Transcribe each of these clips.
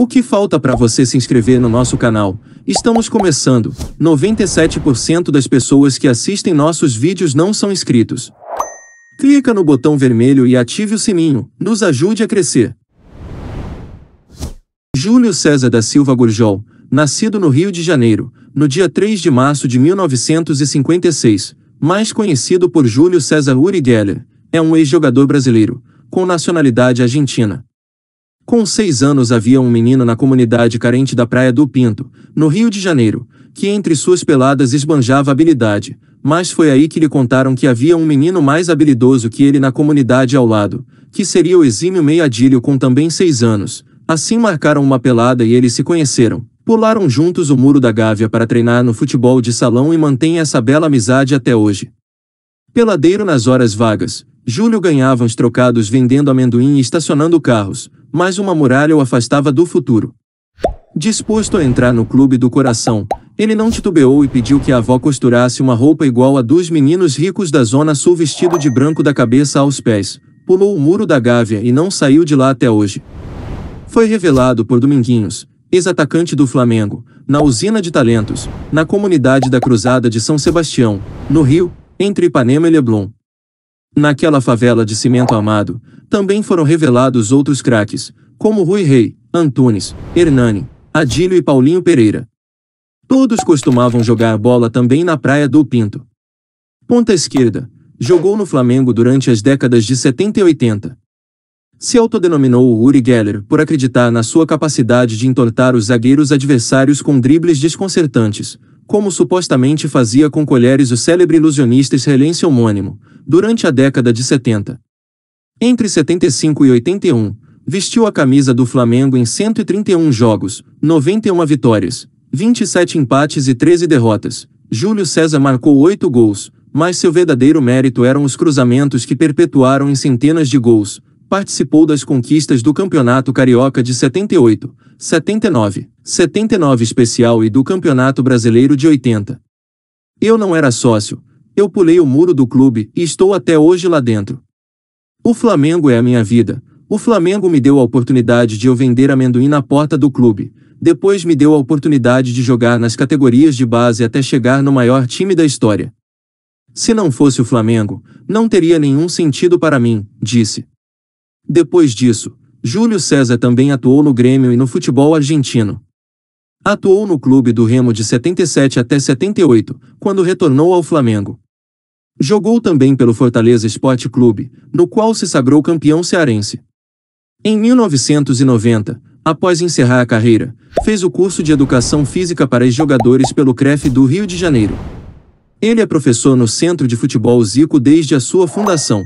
O que falta para você se inscrever no nosso canal? Estamos começando. 97% das pessoas que assistem nossos vídeos não são inscritos. Clica no botão vermelho e ative o sininho. Nos ajude a crescer. Júlio César da Silva Gurjol, nascido no Rio de Janeiro, no dia 3 de março de 1956, mais conhecido por Júlio César Uri Geller, é um ex-jogador brasileiro, com nacionalidade argentina. Com seis anos havia um menino na comunidade carente da Praia do Pinto, no Rio de Janeiro, que entre suas peladas esbanjava habilidade, mas foi aí que lhe contaram que havia um menino mais habilidoso que ele na comunidade ao lado, que seria o exímio Meiadilho com também seis anos. Assim marcaram uma pelada e eles se conheceram. Pularam juntos o muro da Gávea para treinar no futebol de salão e mantêm essa bela amizade até hoje. Peladeiro nas horas vagas, Júlio ganhava uns trocados vendendo amendoim e estacionando carros, mas uma muralha o afastava do futuro. Disposto a entrar no clube do coração, ele não titubeou e pediu que a avó costurasse uma roupa igual a dos meninos ricos da Zona Sul vestido de branco da cabeça aos pés. Pulou o muro da Gávea e não saiu de lá até hoje. Foi revelado por Dominguinhos, ex-atacante do Flamengo, na usina de talentos, na comunidade da Cruzada de São Sebastião, no Rio, entre Ipanema e Leblon. Naquela favela de cimento amado, também foram revelados outros craques, como Rui Rei, Antunes, Hernani, Adílio e Paulinho Pereira. Todos costumavam jogar bola também na Praia do Pinto. Ponta esquerda, jogou no Flamengo durante as décadas de 70 e 80. Se autodenominou o Uri Geller por acreditar na sua capacidade de entortar os zagueiros adversários com dribles desconcertantes, como supostamente fazia com colheres o célebre ilusionista israelense homônimo, durante a década de 70. Entre 75 e 81, vestiu a camisa do Flamengo em 131 jogos, 91 vitórias, 27 empates e 13 derrotas. Júlio César marcou 8 gols, mas seu verdadeiro mérito eram os cruzamentos que perpetuaram em centenas de gols. Participou das conquistas do Campeonato Carioca de 78, 79, 79 especial e do Campeonato Brasileiro de 80. Eu não era sócio, eu pulei o muro do clube e estou até hoje lá dentro. O Flamengo é a minha vida. O Flamengo me deu a oportunidade de eu vender amendoim na porta do clube. Depois me deu a oportunidade de jogar nas categorias de base até chegar no maior time da história. Se não fosse o Flamengo, não teria nenhum sentido para mim, disse. Depois disso, Júlio César também atuou no Grêmio e no futebol argentino. Atuou no clube do Remo de 77 até 78, quando retornou ao Flamengo. Jogou também pelo Fortaleza Esporte Clube, no qual se sagrou campeão cearense. Em 1990, após encerrar a carreira, fez o curso de Educação Física para ex-jogadores pelo CREF do Rio de Janeiro. Ele é professor no Centro de Futebol Zico desde a sua fundação.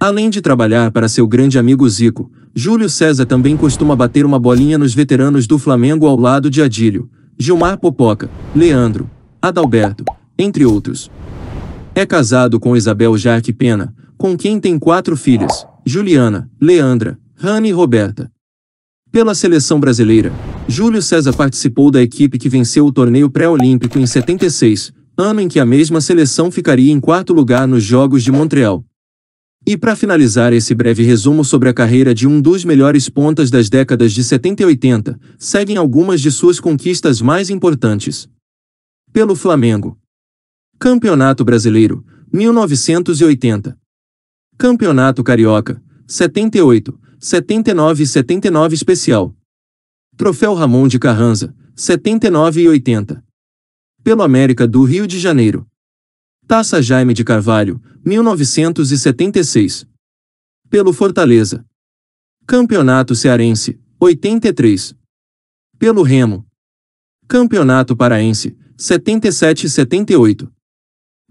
Além de trabalhar para seu grande amigo Zico, Júlio César também costuma bater uma bolinha nos veteranos do Flamengo ao lado de Adílio, Gilmar Popoca, Leandro, Adalberto, entre outros. É casado com Isabel Jarque Pena, com quem tem quatro filhas, Juliana, Leandra, Rani e Roberta. Pela seleção brasileira, Júlio César participou da equipe que venceu o torneio pré-olímpico em 76, ano em que a mesma seleção ficaria em quarto lugar nos Jogos de Montreal. E para finalizar esse breve resumo sobre a carreira de um dos melhores pontas das décadas de 70 e 80, seguem algumas de suas conquistas mais importantes. Pelo Flamengo, Campeonato Brasileiro, 1980. Campeonato Carioca, 78, 79 e 79 Especial. Troféu Ramon de Carranza, 79 e 80. Pelo América do Rio de Janeiro. Taça Jaime de Carvalho, 1976. Pelo Fortaleza. Campeonato Cearense, 83. Pelo Remo. Campeonato Paraense, 77 e 78.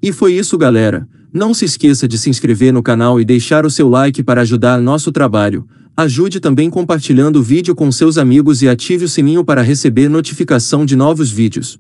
E foi isso galera, não se esqueça de se inscrever no canal e deixar o seu like para ajudar nosso trabalho. Ajude também compartilhando o vídeo com seus amigos e ative o sininho para receber notificação de novos vídeos.